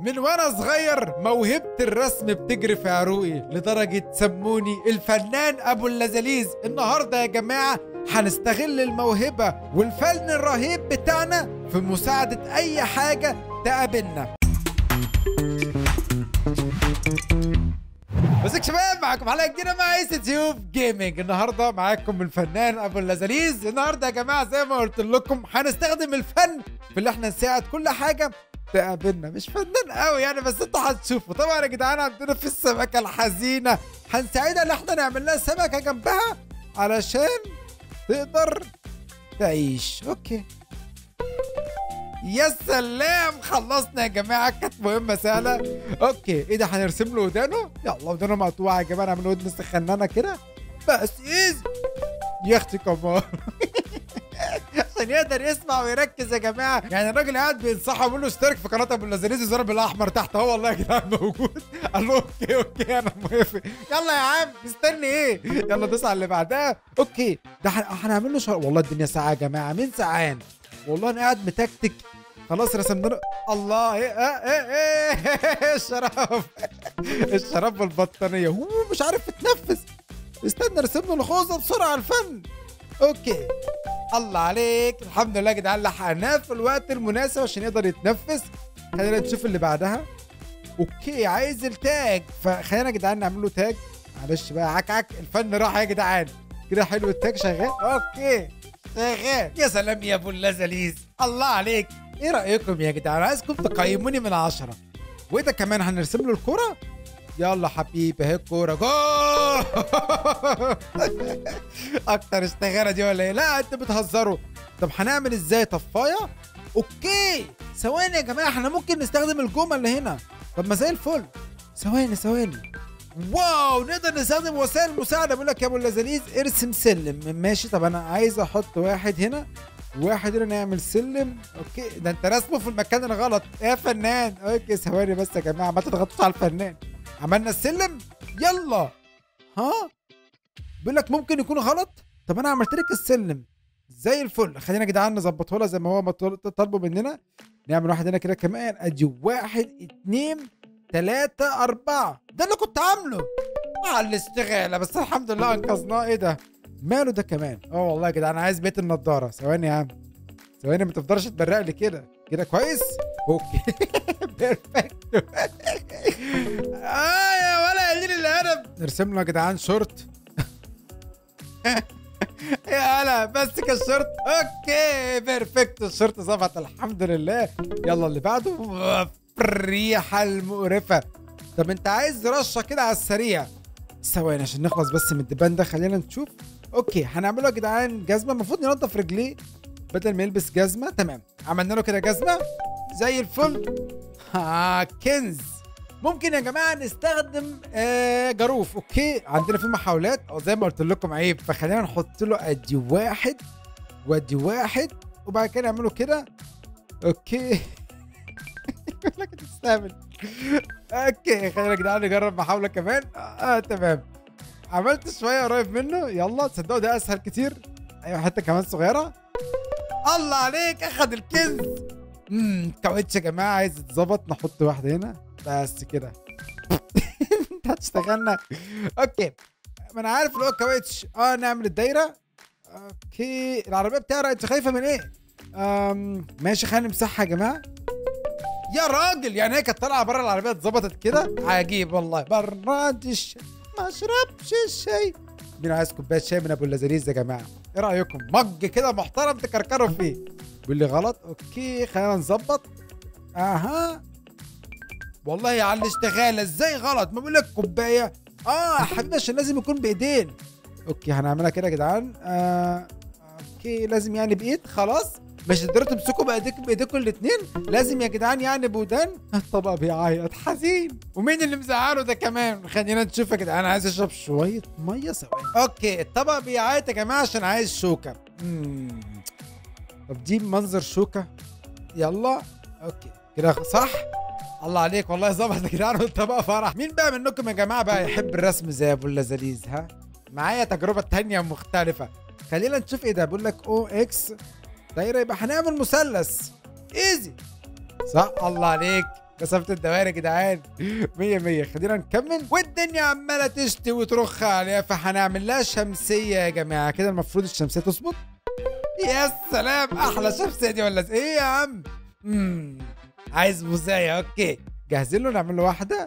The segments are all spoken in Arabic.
من وأنا صغير موهبة الرسم بتجري في عروقي لدرجة سموني الفنان أبو اللذاذيز النهاردة يا جماعة هنستغل الموهبة والفن الرهيب بتاعنا في مساعدة أي حاجة تقابلنا. ازيك شباب معاكم حلقة جديدة مع ايس تيوب جيمنج النهارده معاكم الفنان أبو اللذاذيز النهارده يا جماعة زي ما قلت لكم هنستخدم الفن في اللي إحنا نساعد كل حاجة تقابلنا مش فنان قوي يعني بس أنتوا هتشوفوا. طبعا يا جدعان عندنا في السمكة الحزينة. هنساعدها إن إحنا نعمل لها سمكة جنبها علشان تقدر تعيش. Okay. يا سلام خلصنا يا جماعة. كانت مهمة سهلة. okay إيه ده هنرسم له ودانه؟ يلا ودانه مقطوعة يا جماعة نعمل ودن سخنانه كده. بس easy يا أختي كمان عشان يقدر يسمع ويركز يا جماعة. يعني الراجل قاعد بينصحه بيقول له اشترك في قناة أبو اللذيذ الزرار الاحمر تحت. اهو والله يا جدعان موجود. قال له okay okay أنا موافق. يلا يا عم مستني. إيه يلا دوس على اللي بعدها. okay. ده هن- هنعمل له شر... والله الدنيا ساعه يا جماعة. مين ساعان والله أنا قاعد متكتك. خلاص رسمنا له الله إيه إيه إيه, إيه الشراب. الشراب والبطانية. هو مش عارف يتنفس. استنى ارسم له الخوذة بسرعة الفن. okay. الله عليك. الحمد لله يا جدعان لحقناه في الوقت المناسب عشان يقدر يتنفس. خلينا نشوف اللي بعدها. okay عايز التاج. فخلينا يا جدعان نعمل له تاج. معلش بقى عك عك. الفن راح يا جدعان. كده حلو التاج شغال. okay شغال. يا سلام يا أبو اللذاذيز الله عليك. إيه رأيكم يا جدعان؟ عايزكم تقيموني من عشرة. وإيه ده كمان؟ هنرسم له الكرة يلا حبيبي اهي الكورة جول! أكتر اشتغالة دي ولا إيه لا انت بتهزروا. طب هنعمل إزاي؟ طفايه okay. ثواني يا جماعة إحنا ممكن نستخدم الجمل اللي هنا. طب ما زي الفل. ثواني ثواني. wow نقدر نستخدم وسائل مساعدة. بقول لك يا أبو اللذاذيز ارسم سلم. ماشي. طب أنا عايز أحط واحد هنا. واحد هنا نعمل سلم. okay. ده أنت رسمه في المكان الغلط. يا فنان. okay ثواني بس يا جماعة ما تضغطوش على الفنان. عملنا السلم؟ يلا. ها؟ بيقول لك ممكن يكون غلط؟ طب أنا عملت لك السلم. زي الفل. خلينا يا جدعان نظبطه لها زي ما هو طالبه مننا. نعمل واحد هنا كده كمان. أدي واحد اتنين تلاتة أربعة. ده اللي كنت عامله. مع الاستغالة. بس الحمد لله أنقذناه. إيه ده؟ ماله ده كمان؟ آه والله يا جدعان عايز بيت النضارة. ثواني يا عم. ثواني ما تفضلش تبرق لي كده. كده كويس؟ okay. perfect نرسم له يا جدعان شورت. يا هلا بس كالشورت. okay perfect الشورت ظبط الحمد لله. يلا اللي بعده الريحه المقرفة. طب انت عايز رشة كده على السريع؟ ثواني عشان نخلص بس من الدبان ده خلينا نشوف. okay هنعمله يا جدعان جزمة المفروض ننضف رجليه. بدل ما يلبس جزمة تمام. عملنا له كده جزمة؟ زي الفل. ها كنز. ممكن يا جماعة نستخدم آه جاروف. okay عندنا في محاولات. أو زي ما قلت لكم عيب فخلينا نحط له أدي واحد وأدي واحد وبعد كده نعمله كده. okay. يقول لك تستهبل. okay خلينا جدعان نجرب محاولة كمان. آه تمام. عملت شوية قريب منه. يلا تصدقوا ده أسهل كتير. أيوه حتة كمان صغيرة. الله عليك أخد الكنز. امم كاوتش يا جماعة عايز يتظبط. نحط واحدة هنا. بس كده. انت هتشتغلنا. okay. ما أنا عارف اللي هو آه نعمل الدايرة. okay. العربية بتاعي انت خايفة من إيه؟ أم ماشي خلينا نمسحها يا جماعة. يا راجل يعني هي كانت طالعة بره العربية اتظبطت كده؟ عجيب والله. براد الشاي ما اشربش الشاي. مين عايز كوباية شاي من أبو اللذاذيز يا جماعة؟ إيه رأيكم؟ mug كده محترم تكركروا فيه. بيقول لي غلط. okay خلينا نظبط. أها. والله على الاشتغالة إزاي غلط؟ ما بقول لك كوباية. آه يا حبيبي عشان لازم يكون بإيدين. okay هنعملها كده يا جدعان. آه okay لازم يعني بإيد. خلاص. مش تقدروا تمسكوا بايديكم بايديكم الاثنين لازم يا جدعان يعني بودان. الطبق بيعيط حزين. ومين اللي مزعله ده كمان؟ خلينا نشوف يا جدعان. عايز أشرب شوية مية ثواني okay الطبق بيعيط يا جماعة عشان عايز شوكة. طب دي منظر شوكة. يلا. okay. كده صح؟ الله عليك والله ظبط يا جدعان والطبق فرح. مين بقى منكم يا جماعة بقى يحب الرسم زي ابو اللذاذيز ها؟ معايا تجربة تانية مختلفة. خلينا نشوف إيه ده. بيقول لك O X دايره يبقى هنعمل مثلث. easy صح؟ الله عليك. كسفت الدوائر يا جدعان. مية مية. خلينا نكمل. والدنيا عمالة تشتي وترخ عليها فهنعمل لها شمسية يا جماعة. كده المفروض الشمسية تظبط. يا سلام. أحلى شمسية دي ولا إيه يا عم؟ مم. عايز موزاية أوكي. جاهزين له نعمل له واحدة.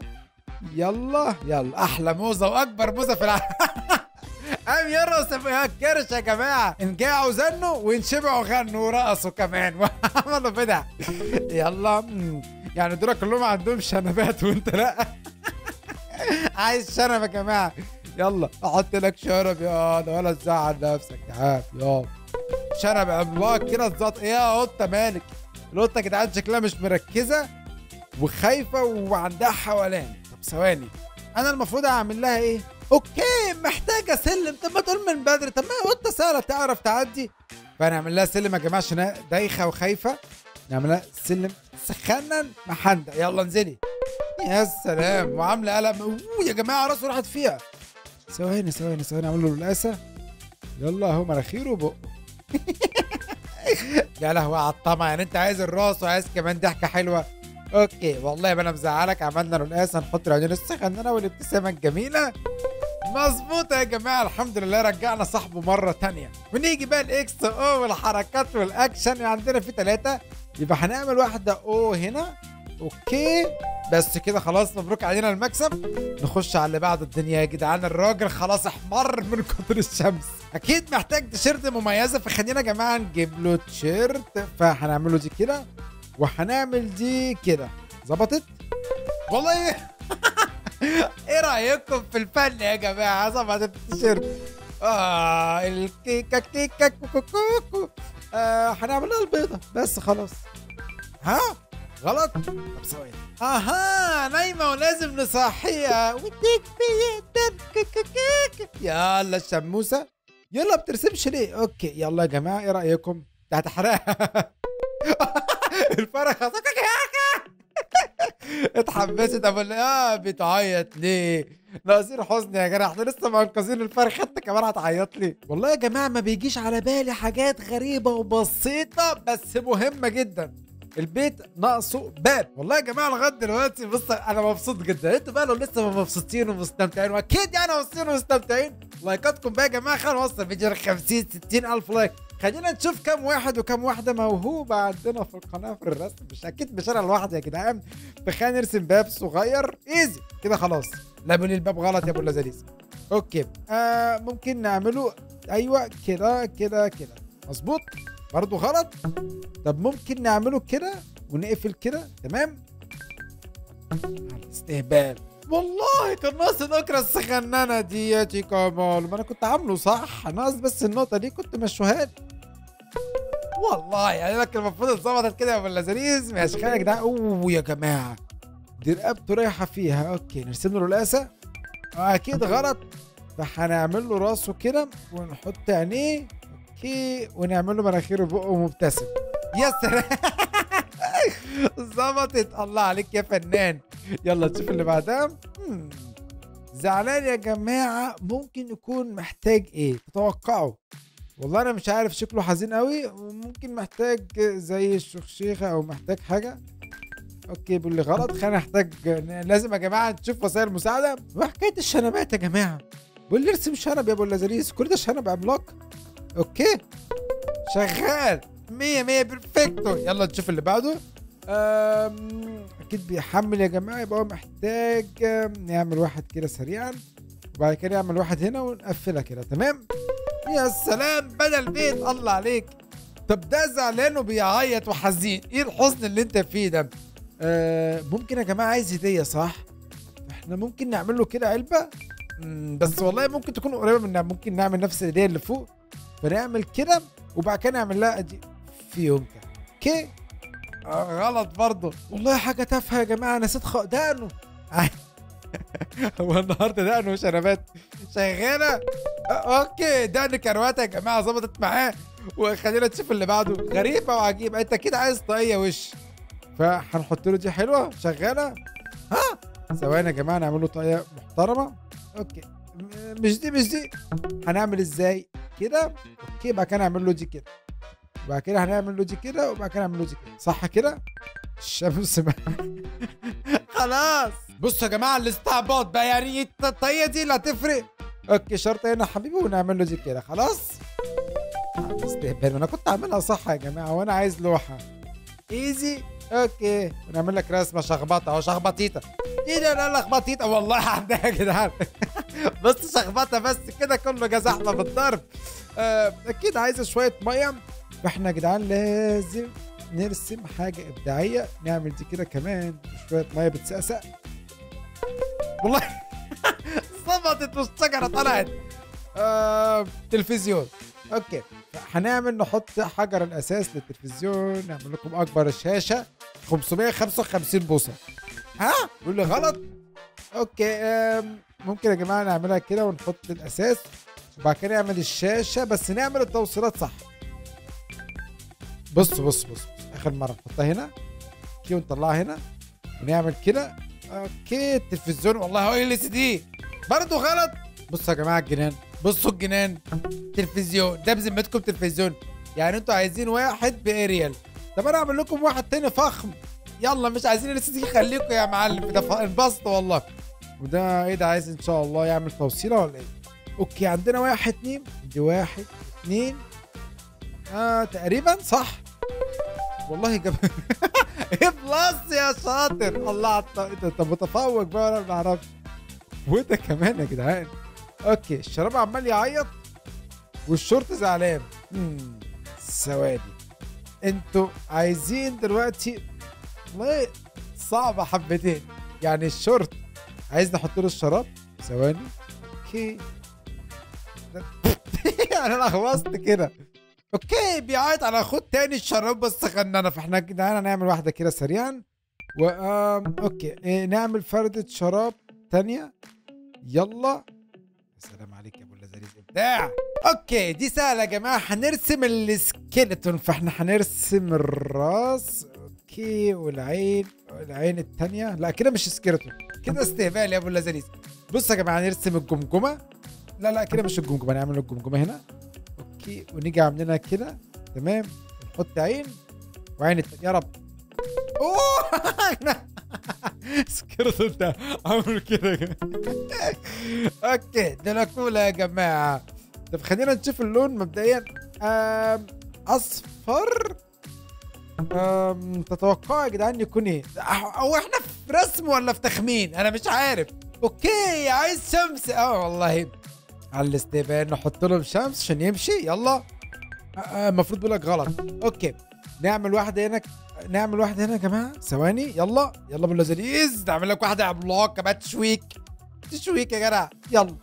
يلا يلا. أحلى موزة وأكبر موزة في العالم. قام يرقص يا كرش يا جماعة. انجاعوا زنوا وانشبعوا غنوا ورقصوا كمان. وعملوا بدع يلا. يعني دول كلهم عندهم شنبات وانت لا. عايز شنب يا جماعة. يلا. أحط لك شنب يا ولا تزعل نفسك. تعال. يلا. شنب عملاق كده الزط إيه يا قطة مالك؟ القطه يا جدعان شكلها مش مركزة وخايفة وعندها حولان طب ثواني أنا المفروض أعمل لها إيه؟ أوكي محتاجة سلم. طب ما تقول من بدري. طب ما قطة سهلة تعرف تعدي. فنعمل لها سلم يا جماعة عشان دايخة وخايفة. نعمل لها سلم سخنا محندق. يلا انزلي. يا سلام. وعاملة قلم. يا جماعة راسه راحت فيها. ثواني ثواني ثواني أعمل له القاسه يلا أهو مناخيره وبقه يا لهوي على الطمع. يعني انت عايز الراس وعايز كمان ضحكة حلوة. okay والله ما أنا مزعلك. عملنا له القاسه نحط العيون السخنانه والابتسامة الجميلة. مظبوطة يا جماعة. الحمد لله رجعنا صاحبه مرة تانية. ونيجي بقى ال X O والحركات والأكشن. عندنا في ثلاثة يبقى هنعمل واحدة O هنا. okay. بس كده خلاص مبروك علينا المكسب. نخش على اللي بعده الدنيا يا جدعان. الراجل خلاص احمر من كتر الشمس. أكيد محتاج تيشيرت مميزة فخلينا يا جماعة نجيب له تيشيرت. فهنعمله دي كده وهنعمل دي كده. ظبطت؟ والله. إيه رأيكم في الفن يا جماعة؟ ظبطت التيشيرت. آه الكيكة كيكة كوكوكو آه هنعملها البيضة. بس خلاص. ها؟ غلط؟ طب ثواني. أها نايمة ولازم نصحيها. يلا الشموسه يلا بترسمش ليه؟ أوكي يلا يا جماعة إيه رأيكم؟ ده هتحرقها الفرخه اتحمست. ابو آه بتعيط ليه؟ ناقصين حزن يا جدع إحنا لسه منقذين الفرخه انت كمان هتعيط لي. والله يا جماعة ما بيجيش على بالي حاجات غريبة وبسيطة بس مهمة جدا. البيت ناقصه باب. والله يا جماعة لغاية دلوقتي بص أنا مبسوط جدا. أنتوا بقى لو لسه مبسوطين ومستمتعين وأكيد يعني مبسوطين ومستمتعين لايكاتكم بقى يا جماعة. خلينا نوصل الفيديو ل 50 60 ألف like. خلينا نشوف كم واحد وكم واحدة موهوبة عندنا في القناة في الرسم. مش أكيد مش أنا لوحدي يا جدعان. فخلينا نرسم باب صغير. easy. كده خلاص. لا بني الباب غلط يا أبو اللذاذيز. okay. آه ممكن نعمله. أيوه كده كده كده. مظبوط؟ برضه غلط. طب ممكن نعمله كده ونقفل كده؟ تمام؟ استهبال. والله كان ناقص النكرة السخنانة ديت يا كمال. ما أنا كنت عامله صح. ناقص بس النقطة دي كنت مشوها لي والله يعني كان المفروض اتظبطت كده يا اللذيذ. ماشي خلينا يا جدعان. أوه يا جماعة. دي رقبته رايحة فيها. أوكي نرسم له القاسة أكيد غلط. فهنعمل له راسه كده ونحط عينيه. okay ونعمل له مناخيره بقه مبتسم. يا سلام. ظبطت. الله عليك يا فنان. يلا نشوف اللي بعدها. زعلان يا جماعة ممكن يكون محتاج إيه؟ تتوقعوا. والله أنا مش عارف شكله حزين قوي وممكن محتاج زي الشخشيخة أو محتاج حاجة. okay بيقول لي غلط. خلينا نحتاج لازم يا جماعة نشوف وسائل مساعدة وحكاية الشنبات يا جماعة. بيقول لي ارسم شنب يا أبو اللذيذ. كل ده شنب عملاق. okay. شغال. مية مية perfecto يلا نشوف اللي بعده. أكيد بيحمل يا جماعة يبقى هو محتاج نعمل واحد كده سريعا. وبعد كده نعمل واحد هنا ونقفلها كده. تمام؟ يا سلام بدا البيت الله عليك. طب ده زعلان وبيعيط وحزين. إيه الحزن اللي أنت فيه ده؟ آه ممكن يا جماعة عايز هدية صح؟ إحنا ممكن نعمل له كده علبة؟ بس والله ممكن تكون قريبة من ممكن نعمل نفس الهدية اللي فوق. فنعمل كده وبعد كده نعمل لها أدي فيونكه okay؟ آه غلط برضه. والله حاجة تافهة يا جماعة نسيت خ... دقنه. هو النهارده دقنه شنبات شغالة؟ آه okay. دقن كروته يا جماعة ظبطت معاه. وخلينا نشوف اللي بعده. غريبة وعجيبة. أنت كده عايز طاقية وش. فهنحط له دي حلوة. شغالة؟ ها؟ ثواني يا جماعة نعمل له طاقية محترمة. okay. مش دي مش دي. هنعمل إزاي؟ كده okay بعد كده نعمل له دي كده. وبعد كده هنعمل له دي كده وبعد كده نعمل له دي كده. صح كده؟ الشمس خلاص. بصوا يا جماعة الاستعباط بقى يعني الطاقية دي اللي هتفرق okay شرط هنا حبيبي ونعمل له دي كده. خلاص؟ استهبال. أنا كنت عاملها صح يا جماعة وأنا عايز لوحة. ايزي أوكي. ونعمل لك رسمة شخبطة. أو شخبطيطة. إيه ده؟ لا لخبطيطة. والله عندها يا جدعان. بس شخبطه بس كده كله جزحنا بالضرب آه، أكيد عايزة شوية مية. فاحنا يا جدعان لازم نرسم حاجة إبداعية نعمل دي كده كمان شوية مية بتسقسق. والله ظبطت والشجرة طلعت. آه، تلفزيون. okay. هنعمل نحط حجر الأساس للتلفزيون. نعمل لكم أكبر شاشة 555 بوصة. ها؟ يقول لي غلط. okay ممكن يا جماعة نعملها كده ونحط الأساس وبعد كده نعمل الشاشة بس نعمل التوصيلات صح. بص بص بص. آخر مرة نحطها هنا okay ونطلعها هنا ونعمل كده. okay التلفزيون والله هو LCD. برضه غلط. بصوا يا جماعة الجنان. بصوا الجنان. تلفزيون ده بذمتكم تلفزيون. يعني أنتوا عايزين واحد بأريال. طب أنا أعمل لكم واحد تاني فخم. يلا مش عايزين LCD خليكم يا معلم. ده انبسطوا والله. وده إيه ده عايز إن شاء الله يعمل توصيلة ولا إيه؟ okay عندنا واحد اتنين دي واحد اتنين. آه تقريبا صح. والله جاب A plus يا شاطر. الله على الط- انت انت متفوق بقى ولا ما بعرفش وده كمان يا جدعان. okay الشراب عمال يعيط والشورت زعلان. ثواني. أنتوا عايزين دلوقتي والله صعبة حبتين. يعني الشورت عايز نحط له الشراب؟ ثواني. okay. أنا لخبطت كده. okay بيعيط. على اخوه تاني الشراب بس غننا فإحنا كده هنعمل واحدة كده سريعا. و okay. إيه نعمل فردة شراب تانية. يلا. السلام عليك يا أبو اللذيذ. إبداع. okay دي سهلة يا جماعة. هنرسم ال skeleton. فإحنا هنرسم الراس. okay والعين العين التانية. لا كده مش skeleton. كده استهبال يا أبو اللذيذ. بص يا جماعة هنرسم الجمجمة. لا لا كده مش الجمجمة نعمل الجمجمة هنا. okay ونيجي عاملينها كده. تمام نحط عين. وعين التانية يا رب. أوه! سكرت أنت. عامل كده. okay دراكولا يا جماعة. طب خلينا نشوف اللون مبدئيا. أصفر. آم، تتوقعوا يا جدعان يكون إيه؟ أو إحنا في رسم ولا في تخمين؟ أنا مش عارف. okay عايز شمس. آه والله. على الاستقبال نحط لهم شمس عشان يمشي. يلا. آه، آه، المفروض بيقول لك غلط. okay. نعمل واحدة هنا نعمل واحدة هنا يا جماعة ثواني. يلا. يلا باللذيذ نعمل لك واحدة عملاق كمان تشويك. تشويك يا جدع. يلا.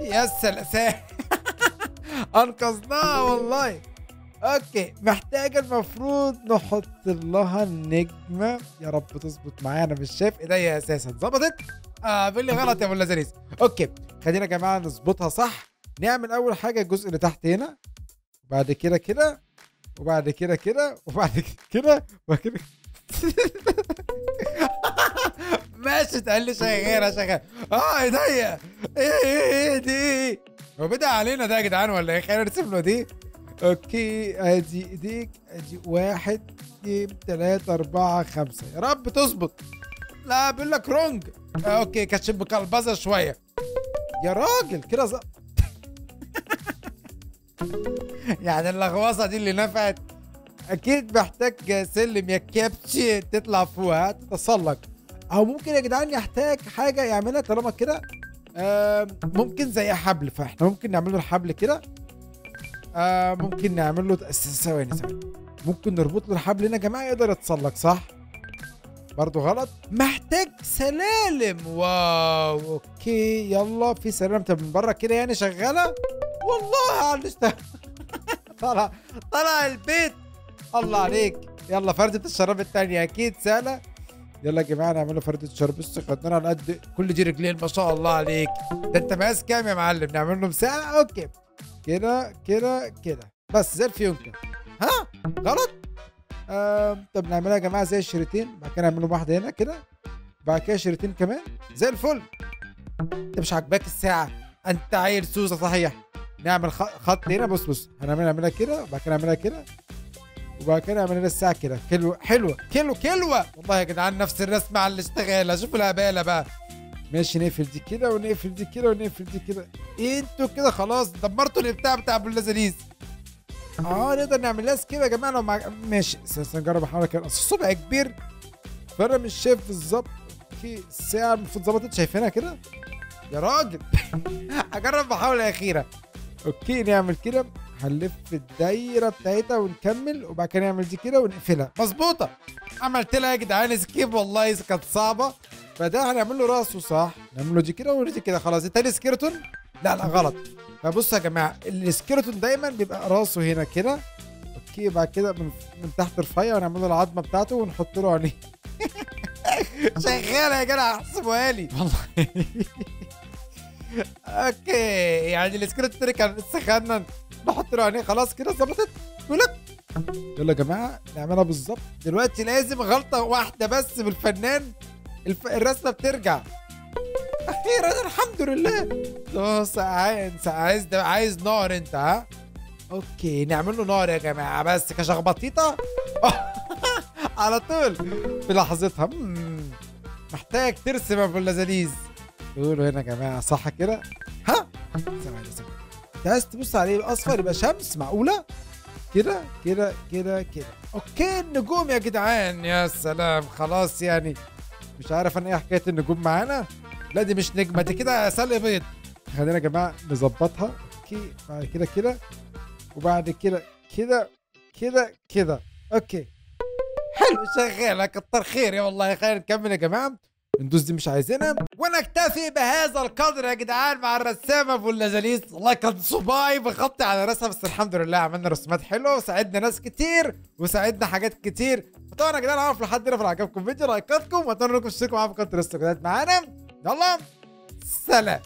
يا سلام. انقذناها والله. okay محتاجة المفروض نحط لها النجمة. يا رب تظبط معايا أنا مش شايف إيديا أساسا. ظبطت؟ آه بيقول لي غلط يا أبو اللذيذ. أوكي خلينا يا جماعة نظبطها صح. نعمل أول حاجة الجزء اللي تحت هنا وبعد كده كده وبعد كده كده وبعد كده وبعد كده ماشي تقول لي شغاله شغاله آه إيديا. إيه إيه إيه دي إيه هو بدأ علينا ده يا جدعان ولا إيه؟ خلينا نرسم له دي. okay أدي إيديك أدي واحد اتنين تلاتة أربعة خمسة. يا رب تظبط. لا بيقول لك wrong. آه okay كانت مكلبزة شوية. يا راجل كده ز... يعني اللغوصة دي اللي نفعت؟ أكيد محتاج سلم يا كابتشي تطلع فوقها تتسلق. أو ممكن يا جدعان يحتاج حاجة يعملها طالما كده؟ ممكن زي حبل فاحنا ممكن نعمل له الحبل كده. آه، ممكن نعمل له ثواني ثواني. ممكن نربط له الحبل هنا يا جماعة يقدر يتسلق صح؟ برضه غلط. محتاج سلالم. wow okay. يلا في سلالم. طب من بره كده يعني شغالة؟ والله على طلع طلع البيت. الله عليك. يلا فردة الشراب التانية أكيد سهلة. يلا يا جماعة نعمله فردة الشراب. بص خدنا على قد كل دي رجلين ما شاء الله عليك. ده أنت مقاس كام يا معلم؟ نعمل له مساحة؟ okay. كده كده كده. بس زي الفيونكة. ها؟ غلط؟ آه طب نعملها يا جماعة زي الشريطين بعد كده نعمل لهم واحدة هنا كده بعد كده شريطين كمان زي الفل. أنت مش عاجباك الساعة. أنت عيل سوسة صحيح. نعمل خط هنا بص بص. هنعمل نعملها كده بعد كده نعملها كده وبعد كده نعمل لنا الساعة كده. كيلو حلوة كيلو كيلوه والله يا جدعان نفس الرسمة على الاشتغاله شوفوا الهباله بقى. ماشي نقفل دي كده ونقفل دي كده ونقفل دي كده. أنتوا كده خلاص دمرتوا الابداع بتاع ابو اللذيذ آه نقدر نعمل لها كده يا جماعة لو مع... ماشي أساسا نجرب أحاول كده أصل الصبح كبير. فأنا مش شايف بالظبط okay الساعة المفروض ظبطت شايفينها كده؟ يا راجل. هجرب محاولة أخيرة. okay نعمل كده. هنلف الدايرة بتاعتها ونكمل وبعد كده نعمل دي كده ونقفلها. مظبوطة. عملت لها يا جدعان skip والله كانت صعبة. فده هنعمل له راسه صح؟ نعمل له دي كده ودي كده خلاص. التاني skeleton؟ لا لا غلط. فبصوا يا جماعة ال skeleton دايما بيبقى راسه هنا كده. okay بعد كده من من تحت رفيع ونعمل له العظمة بتاعته ونحط له عينيه. شغاله يا جدع احسبوها لي والله. okay يعني كان لسه خدنا نحط له عينيه خلاص كده ظبطت. ولك يلا يا جماعة نعملها بالظبط. دلوقتي لازم غلطة واحدة بس بالفنان. الف... الرسمة بترجع. أخيرا الحمد لله. بص عايز عايز عايز نار أنت ها؟ أوكي نعمل له نار يا جماعة بس كشخبطيطة؟ على طول. في لحظتها. محتاج ترسم أبو اللذيذ. قولوا هنا يا جماعة صح كده؟ ها؟ ثواني ثواني أنت عايز تبص عليه اصفر يبقى شمس معقولة؟ كده كده كده كده. okay النجوم يا جدعان. يا سلام خلاص يعني. مش عارف أنا إيه حكاية النجوم معانا. لا دي مش نجمة دي كده سلق بيض. خلينا يا جماعة نظبطها. okay بعد كده كده وبعد كده كده كده كده. okay. حلو شغاله كتر خير. يا والله خير نكمل يا جماعة. ندوس دي مش عايزينها. ونكتفي بهذا القدر يا جدعان مع الرسام أبو اللذيذ والله كان صباعي بغطي على رسمه بس الحمد لله عملنا رسومات حلوة وساعدنا ناس كتير وساعدنا حاجات كتير. طبعا يا جدعان أعرف لحد هنا في عجبكم فيديو. لايكاتكم واتمنى انكم تشتركوا معانا في قناه معانا. يلا سلام.